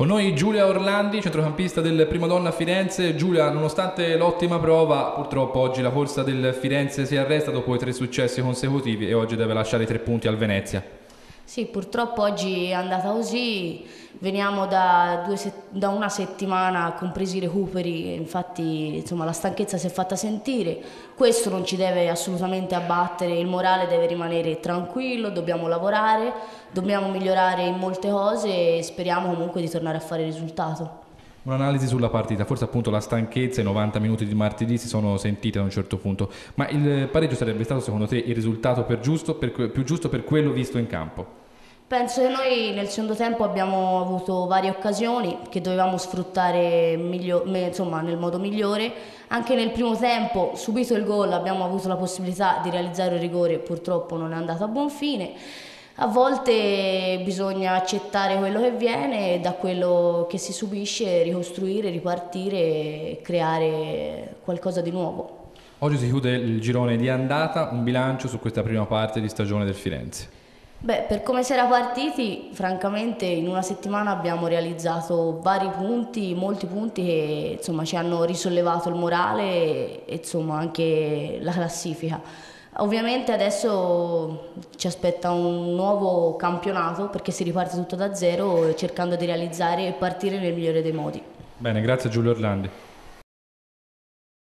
Con noi Giulia Orlandi, centrocampista del Prima Donna Firenze. Giulia, nonostante l'ottima prova, purtroppo oggi la corsa del Firenze si arresta dopo i tre successi consecutivi e oggi deve lasciare i tre punti al Venezia. Sì, purtroppo oggi è andata così, veniamo da, da, una settimana compresi i recuperi, infatti insomma, la stanchezza si è fatta sentire, questo non ci deve assolutamente abbattere, il morale deve rimanere tranquillo, dobbiamo lavorare, dobbiamo migliorare in molte cose e speriamo comunque di tornare a fare risultato. Un'analisi sulla partita, forse appunto la stanchezza, i 90 minuti di martedì si sono sentiti a un certo punto, ma il pareggio sarebbe stato secondo te il risultato per giusto, per, più giusto per quello visto in campo? Penso che noi nel secondo tempo abbiamo avuto varie occasioni che dovevamo sfruttare miglio, insomma, nel modo migliore. Anche nel primo tempo, subito il gol, abbiamo avuto la possibilità di realizzare il rigore, purtroppo non è andato a buon fine. A volte bisogna accettare quello che viene e da quello che si subisce ricostruire, ripartire e creare qualcosa di nuovo. Oggi si chiude il girone di andata, un bilancio su questa prima parte di stagione del Firenze. Beh, per come si era partiti, francamente in una settimana abbiamo realizzato vari punti, molti punti che insomma, ci hanno risollevato il morale e insomma, anche la classifica. Ovviamente adesso ci aspetta un nuovo campionato perché si riparte tutto da zero cercando di realizzare e partire nel migliore dei modi. Bene, grazie Giulio Orlandi.